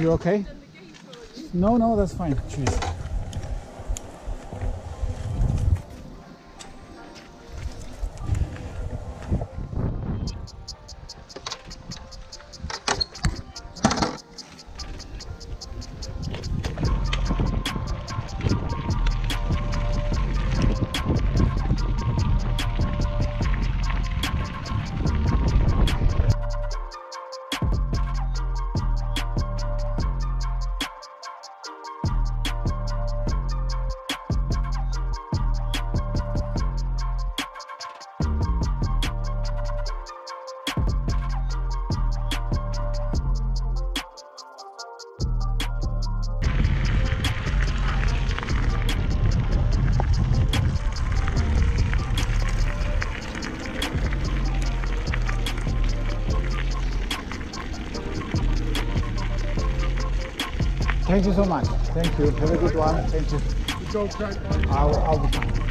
You okay? No, no, that's fine. Cheers. Thank you so much. Thank you. Have a good one. Thank you. It's okay. I'll, I'll be fine.